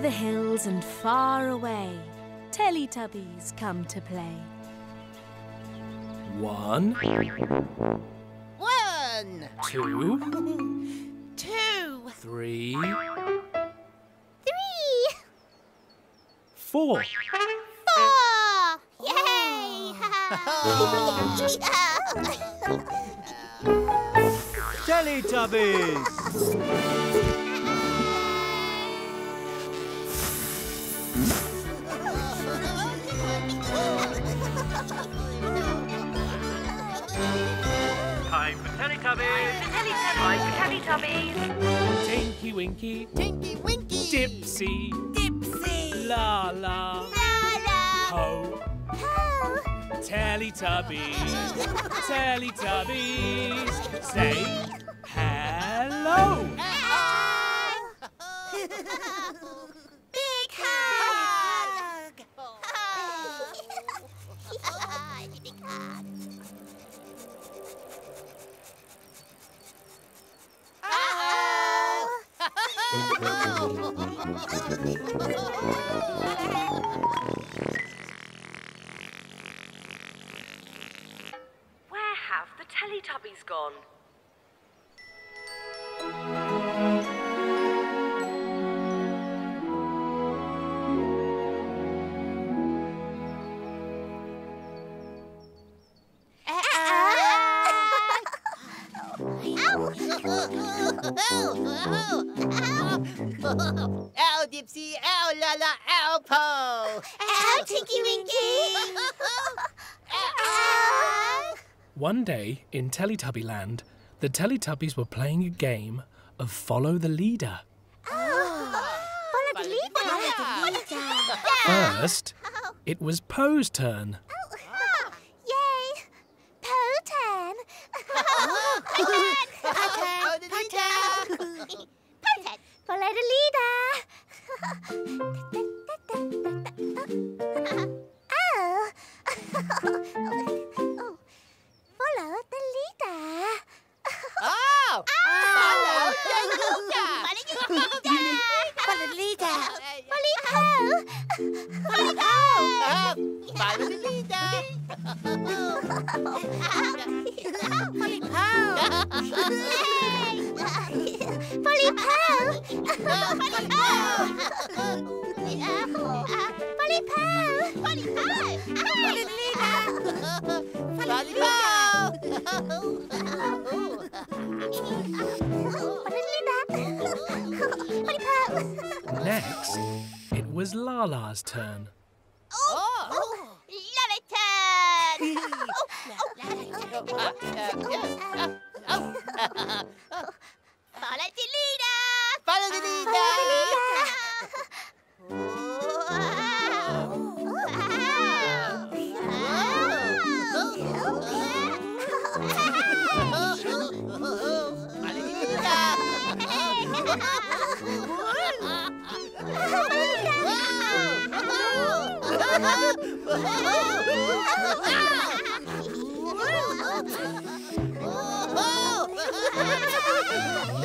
Over the hills and far away, Teletubbies come to play. One, One, two, two, three, three, four. four. Yay! Teletubbies! Winky, Tinky Winky. Dipsy, Dipsy. Laa-Laa, La la. Po, Po. Teletubbies, Teletubbies, say hello. Where have the Teletubbies gone? Ow, Dipsy! Ow, Laa-Laa! Ow, Po! Ow, Tinky Winky! Ow! One day in Teletubby Land, the Teletubbies were playing a game of Follow the Leader. Follow the leader! Follow the leader! First, it was Po's turn. Follow the leader! oh! oh! Follow the leader! Oh! Follow the leader! Follow the leader! Follow Po! Follow Po! Follow the leader. Follow Po! Follow Po! Follow Po! Follow Po! Follow the leader! Follow the leader! Next, it was Laa-Laa's turn. Oh! Follow the leader! Follow the leader.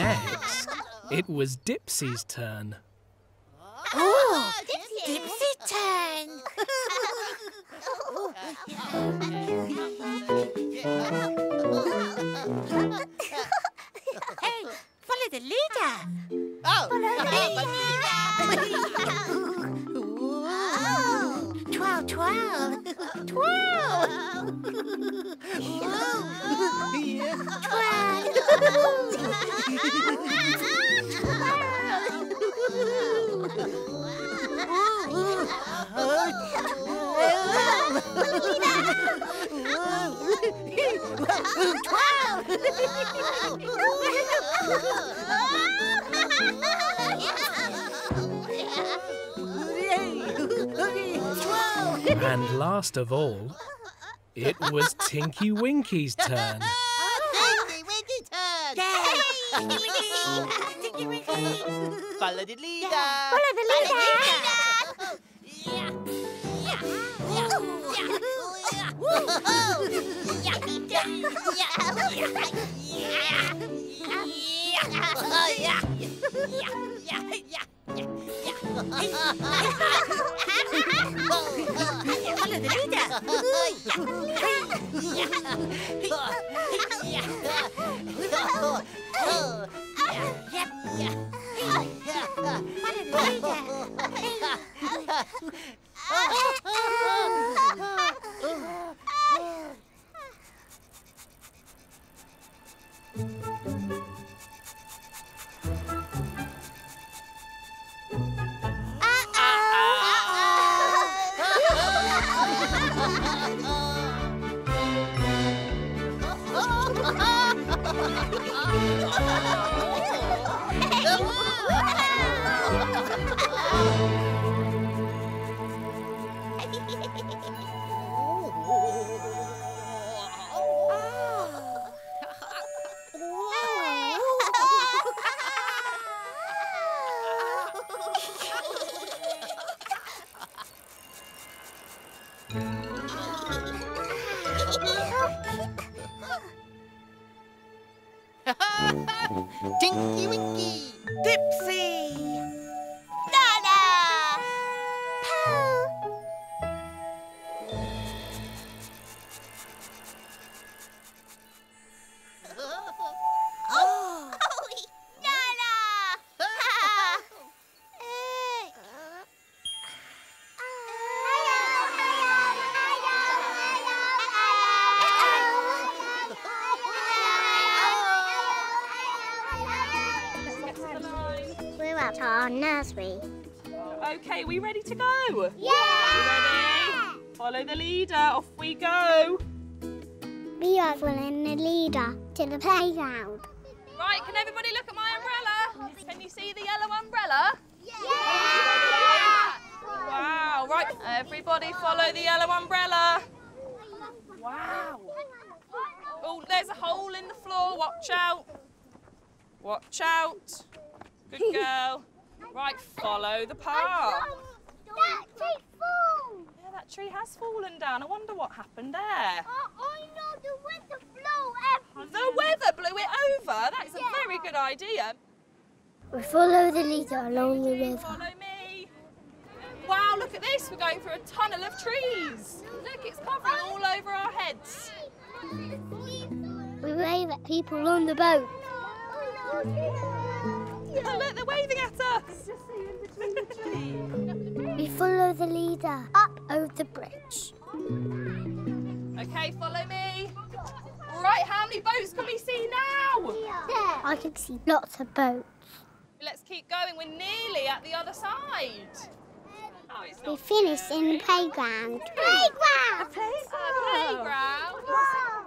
Next, it was Dipsy's turn. Oh, oh Dipsy turn. hey, follow the leader. Oh! Follow the leader. Twirl, twirl. Twirl. And last of all, it was Tinky Winky's turn. Tinky Winky turn. Follow the leader. Follow the leader. Follow the Tinky Winky. Dipsy. Nursery. Okay, we ready to go? Yeah! Ready? Follow the leader. Off we go. We are following the leader to the playground. Right, can everybody look at my umbrella? Can you see the yellow umbrella? Yeah! Wow. Right, everybody follow the yellow umbrella. Wow. Oh, there's a hole in the floor. Watch out. Watch out. Good girl. Right, follow the path. That tree fall! Yeah, that tree has fallen down. I wonder what happened there. Uh, I know the winter blow The weather blew it over. That is a very good idea. We follow the leader along the river. Follow me. Wow, look at this. We're going through a tunnel of trees. Look, it's covering all over our heads. We wave at people on the boat. Oh, look, they're waving at us. We follow the leader up over the bridge. Okay, follow me. Right, how many boats can we see now? I can see lots of boats. Let's keep going. We're nearly at the other side. Oh, We finished in the playground. Playground! playground. Everybody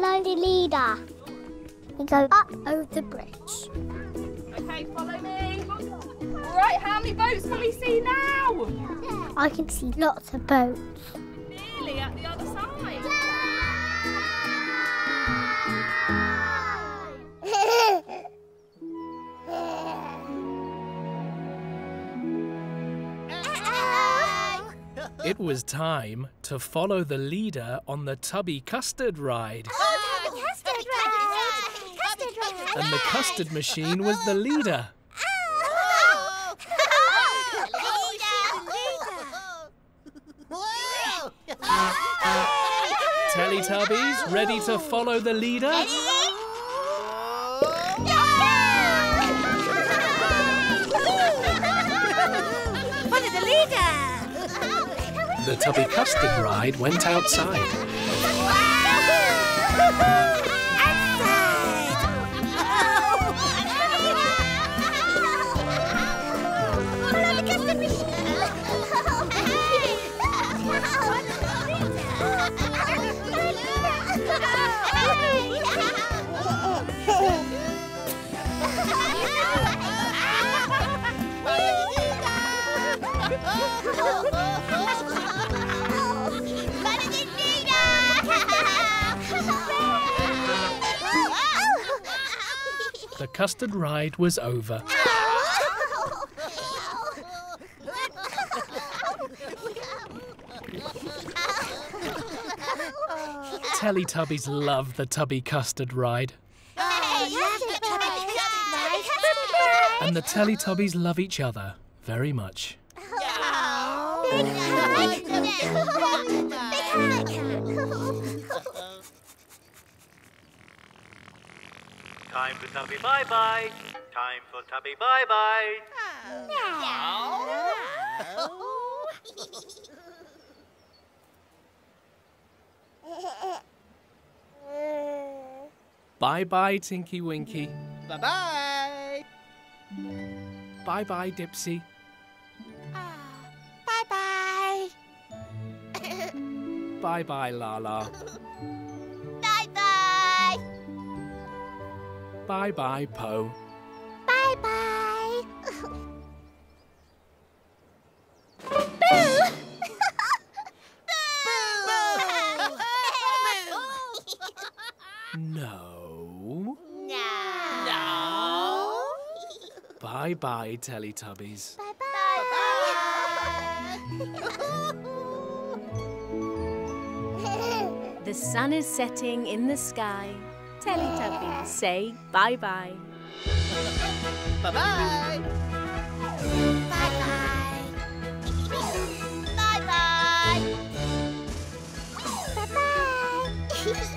follow the leader. We go up over the bridge. Okay, follow me. Right, how many boats can we see now? I can see lots of boats. Nearly at the other side. It was time to follow the leader on the Tubby Custard Ride. Oh, Tubby Custard Ride! Custard Ride! And the custard machine was the leader. Oh. Teletubbies, ready to follow the leader? the Tubby Custard ride went outside. outside. Custard ride was over. Teletubbies love the Tubby Custard ride. And the Teletubbies love each other very much. Time for Tubby bye bye. Time for Tubby bye bye. Bye bye, Tinky Winky. Bye-bye. Bye bye, Dipsy. Ah, bye-bye. Bye bye, Laa-Laa. Bye bye, Po. Bye-bye. No. No. No. Bye bye, Teletubbies. Bye bye. The sun is setting in the sky. Teletubbies say bye-bye. Bye-bye. Bye-bye. Bye-bye. Bye-bye.